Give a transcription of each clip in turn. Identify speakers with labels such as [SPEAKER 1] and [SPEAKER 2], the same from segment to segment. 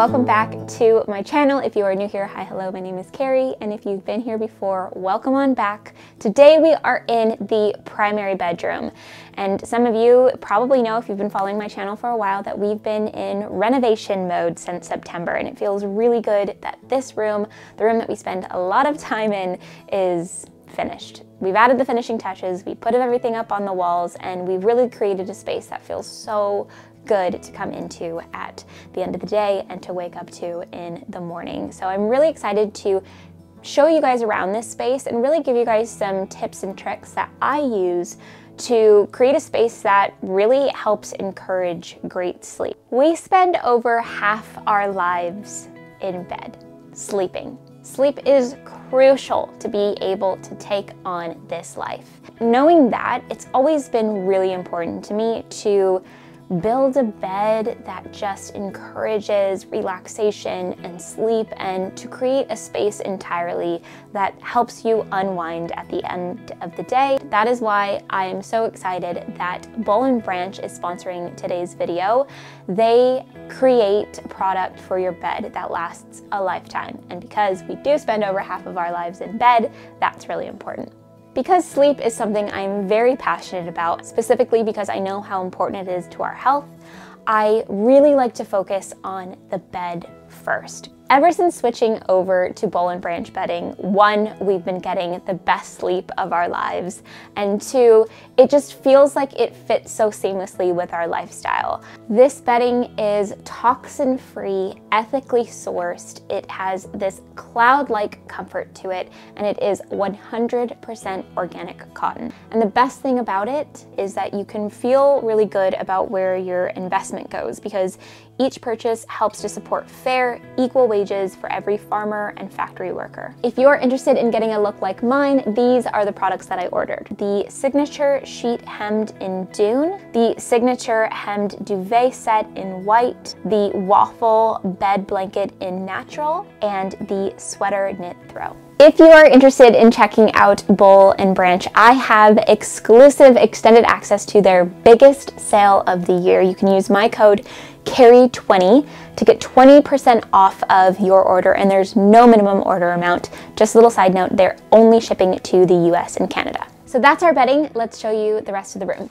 [SPEAKER 1] welcome back to my channel. If you are new here, hi, hello, my name is Carrie, and if you've been here before, welcome on back. Today we are in the primary bedroom, and some of you probably know if you've been following my channel for a while that we've been in renovation mode since September, and it feels really good that this room, the room that we spend a lot of time in, is finished. We've added the finishing touches, we put everything up on the walls, and we've really created a space that feels so good to come into at the end of the day and to wake up to in the morning. So I'm really excited to show you guys around this space and really give you guys some tips and tricks that I use to create a space that really helps encourage great sleep. We spend over half our lives in bed, sleeping. Sleep is crucial to be able to take on this life. Knowing that, it's always been really important to me to build a bed that just encourages relaxation and sleep and to create a space entirely that helps you unwind at the end of the day. That is why I am so excited that and Branch is sponsoring today's video. They create a product for your bed that lasts a lifetime. And because we do spend over half of our lives in bed, that's really important. Because sleep is something I'm very passionate about, specifically because I know how important it is to our health, I really like to focus on the bed first. Ever since switching over to Boll and Branch bedding, one, we've been getting the best sleep of our lives, and two, it just feels like it fits so seamlessly with our lifestyle. This bedding is toxin-free, ethically sourced, it has this cloud-like comfort to it, and it is 100% organic cotton. And the best thing about it is that you can feel really good about where your investment goes because each purchase helps to support fair, equal wages for every farmer and factory worker. If you're interested in getting a look like mine, these are the products that I ordered. The Signature Sheet Hemmed in Dune, the Signature Hemmed Duvet Set in white, the Waffle Bed Blanket in natural, and the Sweater Knit Throw. If you are interested in checking out Boll and Branch, I have exclusive extended access to their biggest sale of the year. You can use my code CARRIE20 to get 20% off of your order and there's no minimum order amount. Just a little side note, they're only shipping to the US and Canada. So that's our bedding. Let's show you the rest of the room.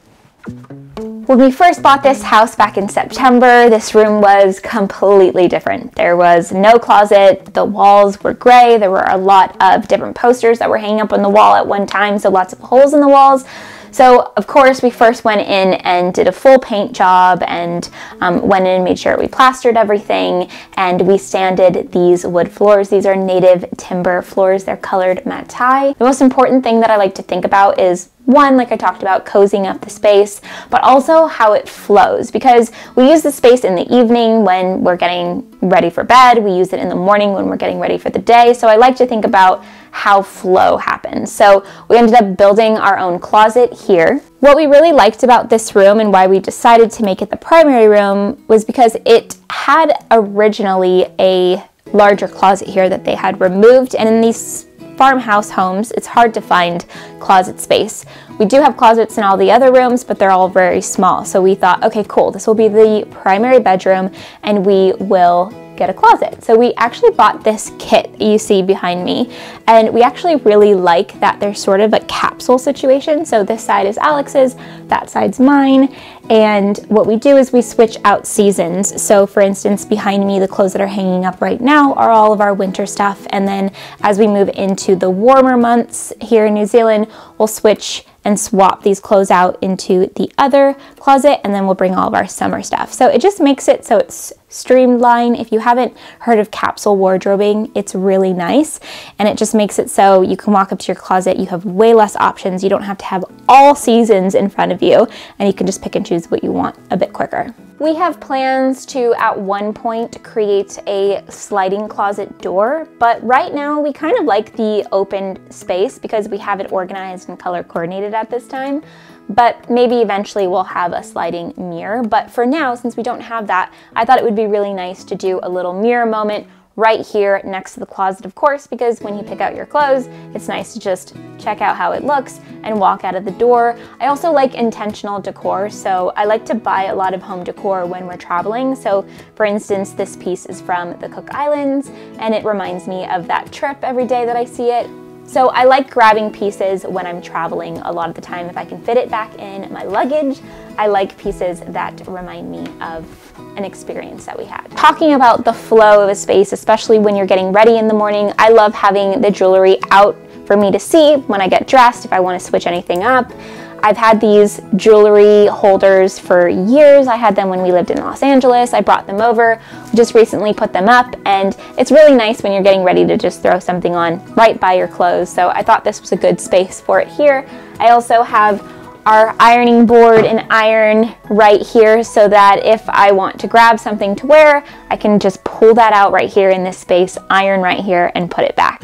[SPEAKER 1] When we first bought this house back in September, this room was completely different. There was no closet, the walls were gray, there were a lot of different posters that were hanging up on the wall at one time, so lots of holes in the walls. So of course we first went in and did a full paint job and um, went in and made sure we plastered everything and we sanded these wood floors. These are native timber floors. They're colored matte The most important thing that I like to think about is one, like I talked about, cozying up the space, but also how it flows because we use the space in the evening when we're getting ready for bed. We use it in the morning when we're getting ready for the day. So I like to think about how flow happens. So we ended up building our own closet here. What we really liked about this room and why we decided to make it the primary room was because it had originally a larger closet here that they had removed and in these farmhouse homes, it's hard to find closet space. We do have closets in all the other rooms, but they're all very small. So we thought, okay, cool, this will be the primary bedroom and we will get a closet. So we actually bought this kit you see behind me and we actually really like that there's sort of a capsule situation. So this side is Alex's, that side's mine. And what we do is we switch out seasons. So for instance, behind me, the clothes that are hanging up right now are all of our winter stuff. And then as we move into the warmer months here in New Zealand, we'll switch and swap these clothes out into the other closet and then we'll bring all of our summer stuff. So it just makes it so it's streamlined. If you haven't heard of capsule wardrobing, it's really nice and it just makes it so you can walk up to your closet, you have way less options, you don't have to have all seasons in front of you and you can just pick and choose what you want a bit quicker. We have plans to, at one point, create a sliding closet door, but right now we kind of like the open space because we have it organized and color coordinated at this time but maybe eventually we'll have a sliding mirror. But for now, since we don't have that, I thought it would be really nice to do a little mirror moment right here next to the closet, of course, because when you pick out your clothes, it's nice to just check out how it looks and walk out of the door. I also like intentional decor, so I like to buy a lot of home decor when we're traveling. So for instance, this piece is from the Cook Islands and it reminds me of that trip every day that I see it. So I like grabbing pieces when I'm traveling a lot of the time. If I can fit it back in my luggage, I like pieces that remind me of an experience that we had. Talking about the flow of a space, especially when you're getting ready in the morning, I love having the jewelry out for me to see when I get dressed, if I want to switch anything up. I've had these jewelry holders for years. I had them when we lived in Los Angeles. I brought them over, just recently put them up, and it's really nice when you're getting ready to just throw something on right by your clothes. So I thought this was a good space for it here. I also have our ironing board and iron right here so that if I want to grab something to wear, I can just pull that out right here in this space, iron right here, and put it back.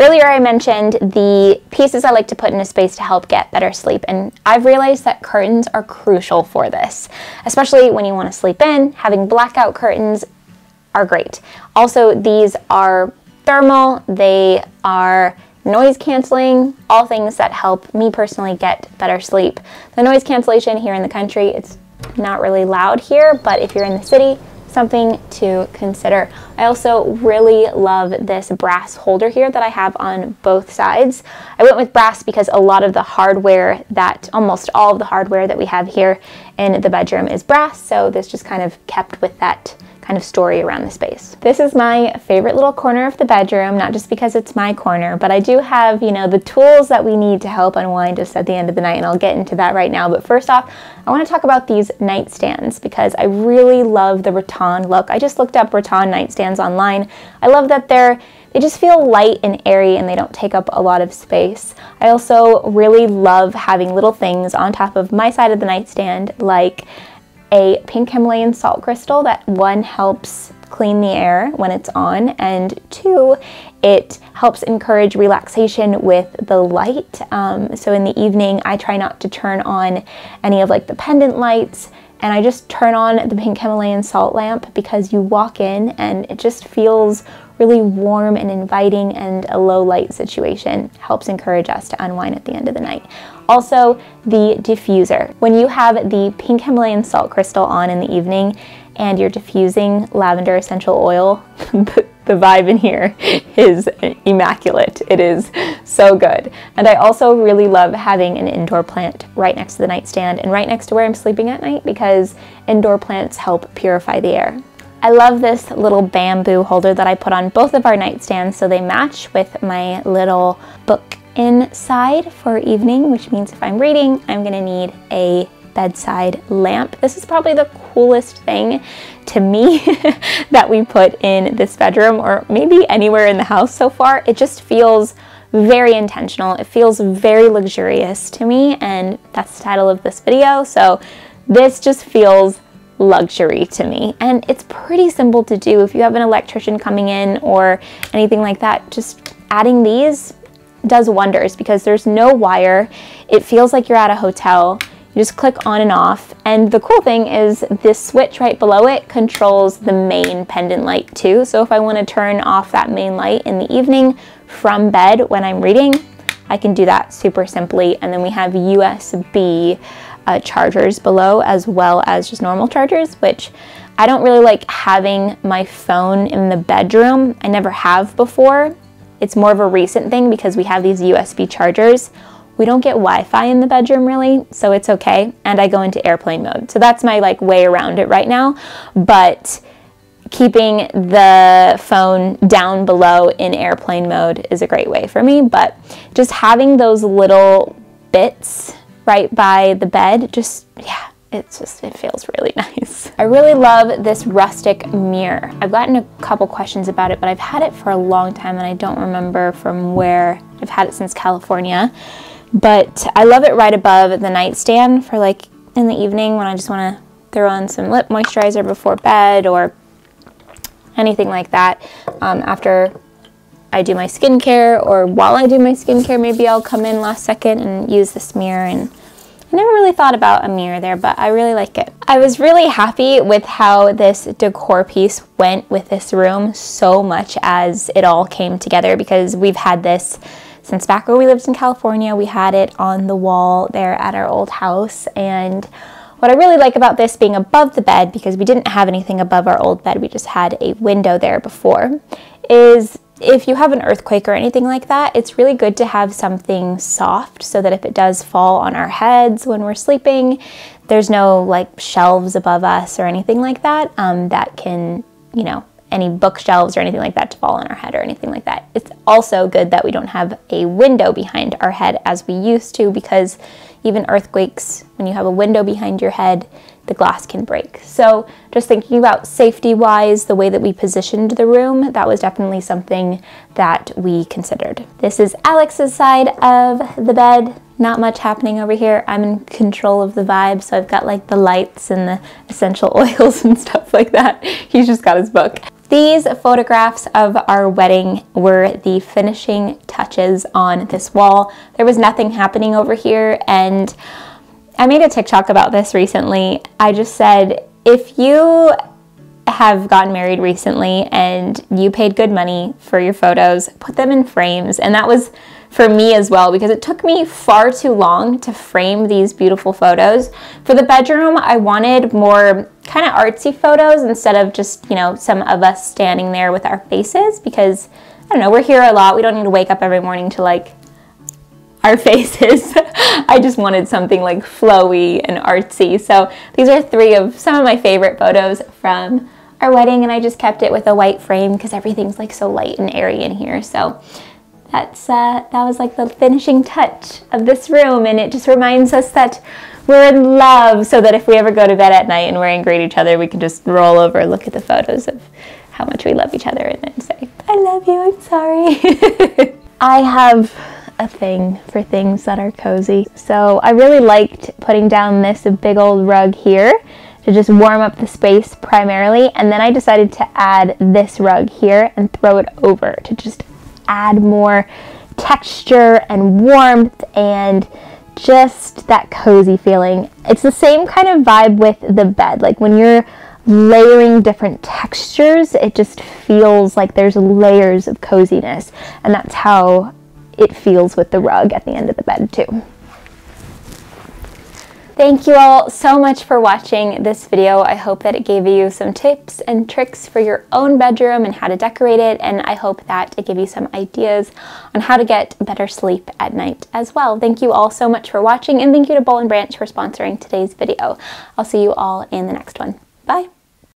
[SPEAKER 1] Earlier I mentioned the pieces I like to put in a space to help get better sleep and I've realized that curtains are crucial for this, especially when you want to sleep in. Having blackout curtains are great. Also, these are thermal, they are noise canceling, all things that help me personally get better sleep. The noise cancellation here in the country, it's not really loud here, but if you're in the city, something to consider. I also really love this brass holder here that I have on both sides. I went with brass because a lot of the hardware that, almost all of the hardware that we have here in the bedroom is brass, so this just kind of kept with that kind of story around the space. This is my favorite little corner of the bedroom, not just because it's my corner, but I do have, you know, the tools that we need to help unwind just at the end of the night, and I'll get into that right now. But first off, I want to talk about these nightstands because I really love the rattan look. I just looked up rattan nightstands online. I love that they're they just feel light and airy and they don't take up a lot of space. I also really love having little things on top of my side of the nightstand like a pink Himalayan salt crystal that one helps clean the air when it's on and two it helps encourage relaxation with the light. Um, so in the evening I try not to turn on any of like the pendant lights and I just turn on the pink Himalayan salt lamp because you walk in and it just feels really warm and inviting and a low light situation helps encourage us to unwind at the end of the night. Also, the diffuser. When you have the pink Himalayan salt crystal on in the evening and you're diffusing lavender essential oil, the, vibe in here is immaculate. It is so good. And I also really love having an indoor plant right next to the nightstand and right next to where I'm sleeping at night because indoor plants help purify the air. I love this little bamboo holder that I put on both of our nightstands so they match with my little book inside for evening, which means if I'm reading, I'm gonna need a bedside lamp. This is probably the coolest thing to me that we put in this bedroom or maybe anywhere in the house so far. It just feels very intentional. It feels very luxurious to me and that's the title of this video. So this just feels luxury to me. And it's pretty simple to do. If you have an electrician coming in or anything like that, just adding these does wonders because there's no wire. It feels like you're at a hotel. You just click on and off. And the cool thing is this switch right below it controls the main pendant light too. So if I want to turn off that main light in the evening from bed when I'm reading, I can do that super simply. And then we have USB uh, chargers below as well as just normal chargers, which I don't really like having my phone in the bedroom. I never have before. It's more of a recent thing because we have these USB chargers. We don't get Wi-Fi in the bedroom really, so it's okay. And I go into airplane mode. So that's my like way around it right now. But keeping the phone down below in airplane mode is a great way for me. But just having those little bits right by the bed. Just, yeah, it's just, it feels really nice. I really love this rustic mirror. I've gotten a couple questions about it, but I've had it for a long time and I don't remember from where. I've had it since California. But I love it right above the nightstand for like in the evening when I just want to throw on some lip moisturizer before bed or anything like that um, after I do my skincare or while I do my skincare, maybe I'll come in last second and use this mirror and I never really thought about a mirror there, but I really like it. I was really happy with how this decor piece went with this room so much as it all came together because we've had this since back where we lived in California. We had it on the wall there at our old house and what I really like about this being above the bed, because we didn't have anything above our old bed, we just had a window there before, is if you have an earthquake or anything like that, it's really good to have something soft so that if it does fall on our heads when we're sleeping, there's no like shelves above us or anything like that um, that can, you know, any bookshelves or anything like that to fall on our head or anything like that. It's also good that we don't have a window behind our head as we used to because even earthquakes, when you have a window behind your head, the glass can break. So just thinking about safety wise, the way that we positioned the room, that was definitely something that we considered. This is Alex's side of the bed. Not much happening over here. I'm in control of the vibe, so I've got like the lights and the essential oils and stuff like that. He's just got his book. These photographs of our wedding were the finishing touches on this wall. There was nothing happening over here and I made a TikTok about this recently. I just said, if you have gotten married recently and you paid good money for your photos, put them in frames. And that was for me as well because it took me far too long to frame these beautiful photos. For the bedroom, I wanted more kind of artsy photos instead of just, you know, some of us standing there with our faces because I don't know, we're here a lot. We don't need to wake up every morning to like our faces. I just wanted something like flowy and artsy. So these are three of some of my favorite photos from our wedding and I just kept it with a white frame because everything's like so light and airy in here. So that's uh, that was like the finishing touch of this room and it just reminds us that we're in love so that if we ever go to bed at night and we're angry at each other, we can just roll over look at the photos of how much we love each other and then say, I love you, I'm sorry. I have a thing for things that are cozy. So I really liked putting down this big old rug here to just warm up the space primarily. And then I decided to add this rug here and throw it over to just add more texture and warmth and just that cozy feeling. It's the same kind of vibe with the bed. Like when you're layering different textures, it just feels like there's layers of coziness. And that's how it feels with the rug at the end of the bed too. Thank you all so much for watching this video. I hope that it gave you some tips and tricks for your own bedroom and how to decorate it, and I hope that it gave you some ideas on how to get better sleep at night as well. Thank you all so much for watching, and thank you to Boll & Branch for sponsoring today's video. I'll see you all in the next one. Bye!